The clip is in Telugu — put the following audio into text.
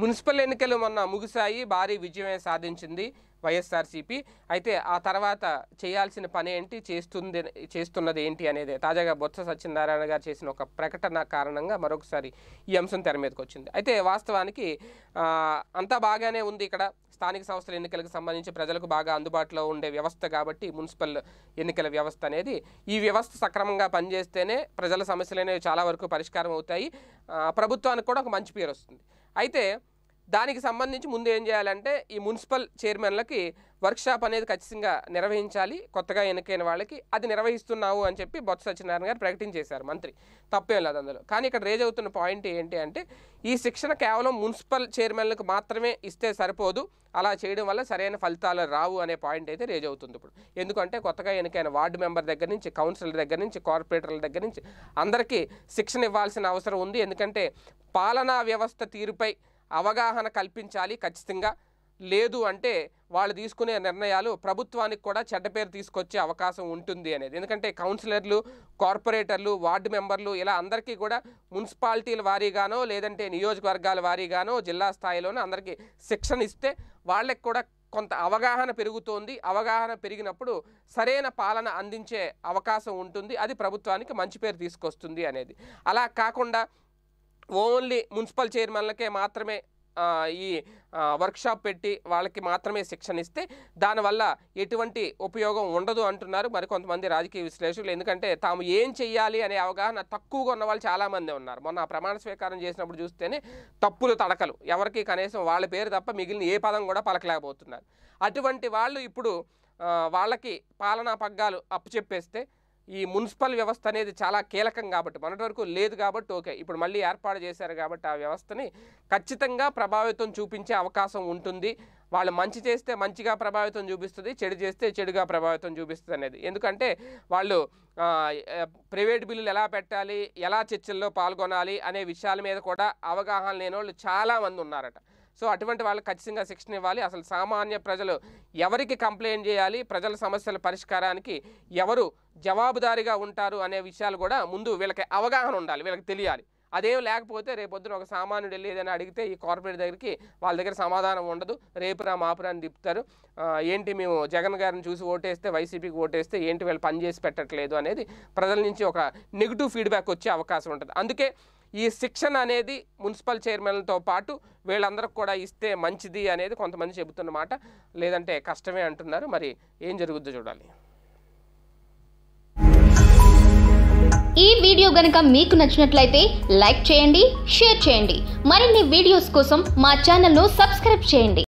మున్సిపల్ ఎన్నికలు మొన్న ముగిశాయి. భారీ విజయమే సాధించింది వైఎస్ఆర్సీపీ. అయితే ఆ తర్వాత చేయాల్సిన పని ఏంటి? చేస్తుంది చేస్తున్నది ఏంటి అనేది తాజాగా బొత్స సత్యనారాయణ గారు చేసిన ఒక ప్రకటన కారణంగా మరొకసారి ఈ అంశం తెర మీదకి వచ్చింది. అయితే వాస్తవానికి అంతా బాగానే ఉంది ఇక్కడ. స్థానిక సంస్థల ఎన్నికలకు సంబంధించి ప్రజలకు బాగా అందుబాటులో ఉండే వ్యవస్థ కాబట్టి మున్సిపల్ ఎన్నికల వ్యవస్థ అనేది ఈ వ్యవస్థ సక్రమంగా పనిచేస్తేనే ప్రజల సమస్యలు అనేవి చాలా వరకు పరిష్కారం అవుతాయి. ప్రభుత్వానికి కూడా ఒక మంచి పేరు వస్తుంది. అయితే దానికి సంబంధించి ముందు ఏం చేయాలంటే ఈ మున్సిపల్ చైర్మన్లకి వర్క్షాప్ అనేది ఖచ్చితంగా నిర్వహించాలి కొత్తగా ఎన్నికైన వాళ్ళకి అది నిర్వహిస్తున్నావు అని చెప్పి బొత్స సత్యనారాయణ గారు ప్రకటించేశారు మంత్రి. తప్పేం లేదు అందులో. కానీ ఇక్కడ రేజ్ అవుతున్న పాయింట్ ఏంటి అంటే ఈ శిక్షణ కేవలం మున్సిపల్ చైర్మన్లకు మాత్రమే ఇస్తే సరిపోదు. అలా చేయడం వల్ల సరైన ఫలితాలు రావు అనే పాయింట్ అయితే రేజ్ అవుతుంది ఇప్పుడు. ఎందుకంటే కొత్తగా ఎన్నికైన వార్డు మెంబర్ దగ్గర నుంచి కౌన్సిలర్ దగ్గర నుంచి కార్పొరేటర్ల దగ్గర నుంచి అందరికీ శిక్షణ ఇవ్వాల్సిన అవసరం ఉంది. ఎందుకంటే పాలనా వ్యవస్థ తీరుపై అవగాహన కల్పించాలి ఖచ్చితంగా. లేదు అంటే వాళ్ళు తీసుకునే నిర్ణయాలు ప్రభుత్వానికి కూడా చెడ్డ పేరు తీసుకొచ్చే అవకాశం ఉంటుంది అనేది. ఎందుకంటే కౌన్సిలర్లు కార్పొరేటర్లు వార్డు మెంబర్లు ఇలా అందరికీ కూడా మున్సిపాలిటీల వారీగానో లేదంటే నియోజకవర్గాల వారీగానో జిల్లా స్థాయిలోనో అందరికీ శిక్షణ ఇస్తే వాళ్ళకి కూడా కొంత అవగాహన పెరుగుతోంది. అవగాహన పెరిగినప్పుడు సరైన పాలన అందించే అవకాశం ఉంటుంది. అది ప్రభుత్వానికి మంచి పేరు తీసుకొస్తుంది అనేది. అలా కాకుండా ఓన్లీ మున్సిపల్ చైర్మన్లకే మాత్రమే ఈ వర్క్షాప్ పెట్టి వాళ్ళకి మాత్రమే శిక్షణ ఇస్తే దానివల్ల ఎటువంటి ఉపయోగం ఉండదు అంటున్నారు మరికొంతమంది రాజకీయ విశ్లేషకులు. ఎందుకంటే తాము ఏం చెయ్యాలి అనే అవగాహన తక్కువగా ఉన్న వాళ్ళు చాలామంది ఉన్నారు. మొన్న ప్రమాణ స్వీకారం చేసినప్పుడు చూస్తేనే తప్పులు తడకలు. ఎవరికి కనీసం వాళ్ళ పేరు తప్ప మిగిలిన ఏ పదం కూడా పలకలేకపోతున్నారు. అటువంటి వాళ్ళు ఇప్పుడు వాళ్ళకి పాలనా పగ్గాలు అప్పచెప్పేస్తే ఈ మున్సిపల్ వ్యవస్థ అనేది చాలా కీలకం కాబట్టి మొన్నటి వరకు లేదు కాబట్టి ఓకే. ఇప్పుడు మళ్ళీ ఏర్పాటు చేశారు కాబట్టి ఆ వ్యవస్థని ఖచ్చితంగా ప్రభావితం చూపించే అవకాశం ఉంటుంది. వాళ్ళు మంచి చేస్తే మంచిగా ప్రభావితం చూపిస్తుంది చెడు చేస్తే చెడుగా ప్రభావితం చూపిస్తుంది అనేది. ఎందుకంటే వాళ్ళు ప్రైవేట్ బిల్లులు ఎలా పెట్టాలి ఎలా చర్చల్లో పాల్గొనాలి అనే విషయాల మీద కూడా అవగాహన లేని వాళ్ళు చాలామంది ఉన్నారట. సో అటువంటి వాళ్ళకి ఖచ్చితంగా శిక్షణ ఇవ్వాలి. అసలు సామాన్య ప్రజలు ఎవరికి కంప్లైంట్ చేయాలి? ప్రజల సమస్యల పరిష్కారానికి ఎవరు జవాబుదారీగా ఉంటారు అనే విషయాలు కూడా ముందు వీళ్ళకి అవగాహన ఉండాలి వీళ్ళకి తెలియాలి. అదేం లేకపోతే రేపొద్దున ఒక సామాన్యుడు వెళ్ళి ఏదైనా అడిగితే ఈ కార్పొరేట్ దగ్గరికి వాళ్ళ దగ్గర సమాధానం ఉండదు. రేపురా మాపురా అని తిప్పుతారు. ఏంటి మేము జగన్ గారిని చూసి ఓటేస్తే వైసీపీకి ఓటేస్తే ఏంటి వీళ్ళు పనిచేసి పెట్టట్లేదు అనేది ప్రజల నుంచి ఒక నెగిటివ్ ఫీడ్బ్యాక్ వచ్చే అవకాశం ఉంటుంది. అందుకే ఈ శిక్షణ అనేది మున్సిపల్ చైర్మన్లతో పాటు వీళ్ళందరికి కూడా ఇస్తే మంచిది అనేది కొంతమంది చెబుతున్నమాట లేదంటే కష్టమే అంటున్నారు. మరి ఏం జరుగుద్దో చూడాలి. ఈ వీడియో గనుక మీకు నచ్చినట్లయితే లైక్ చేయండి షేర్ చేయండి. మరిన్ని వీడియోస్ కోసం మా ఛానల్ను సబ్స్క్రైబ్ చేయండి.